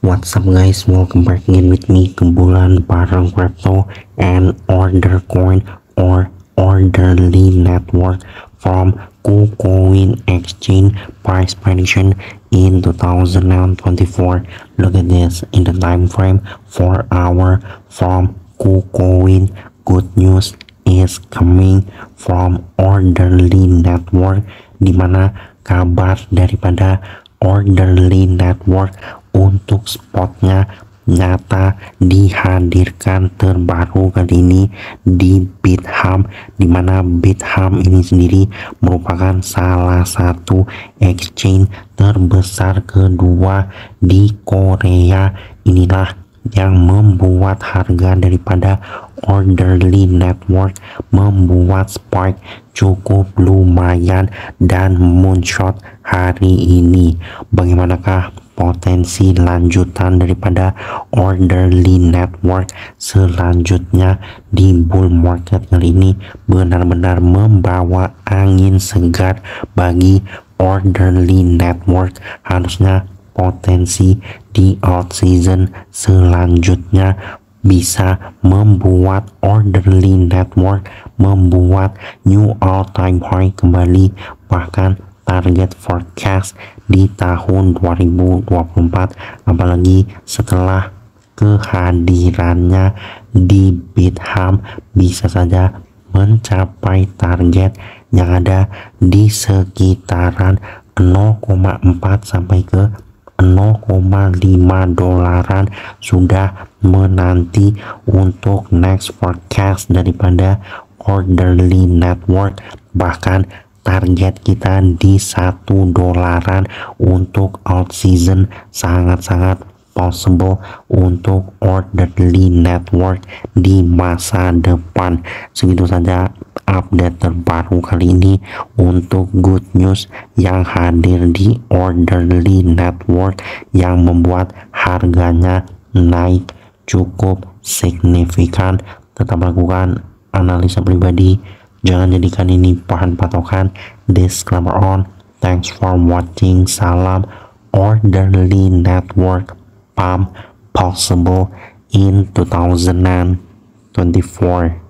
What's up guys, welcome back again with me Kebulan bareng crypto and order coin or orderly network from KuCoin exchange price prediction in 2024 look at this in the time frame 4 hour from KuCoin. Good news is coming from orderly network. Dimana kabar daripada orderly network untuk spotnya nyata dihadirkan terbaru kali ini di Bitham di mana Bitham ini sendiri merupakan salah satu exchange terbesar kedua di Korea. Inilah yang membuat harga daripada orderly network membuat spike cukup lumayan dan moonshot hari ini. Bagaimanakah potensi lanjutan daripada orderly network selanjutnya di bull market kali ini? Benar-benar membawa angin segar bagi orderly network. Harusnya potensi di out season selanjutnya bisa membuat orderly network membuat new all time high kembali bahkan target forecast di tahun 2024 apalagi setelah kehadirannya di Bitham bisa saja mencapai target yang ada di sekitaran 0,4 sampai ke 0,5 dolaran sudah menanti untuk next forecast daripada orderly network. Bahkan target kita di satu dolaran untuk out season sangat-sangat possible untuk orderly network di masa depan. Segitu saja update terbaru kali ini untuk good news yang hadir di orderly network yang membuat harganya naik cukup signifikan tetap lakukan analisa pribadi Jangan jadikan ini bahan patokan. Disclaimer on. Thanks for watching. Salam orderly network pump possible in 2024.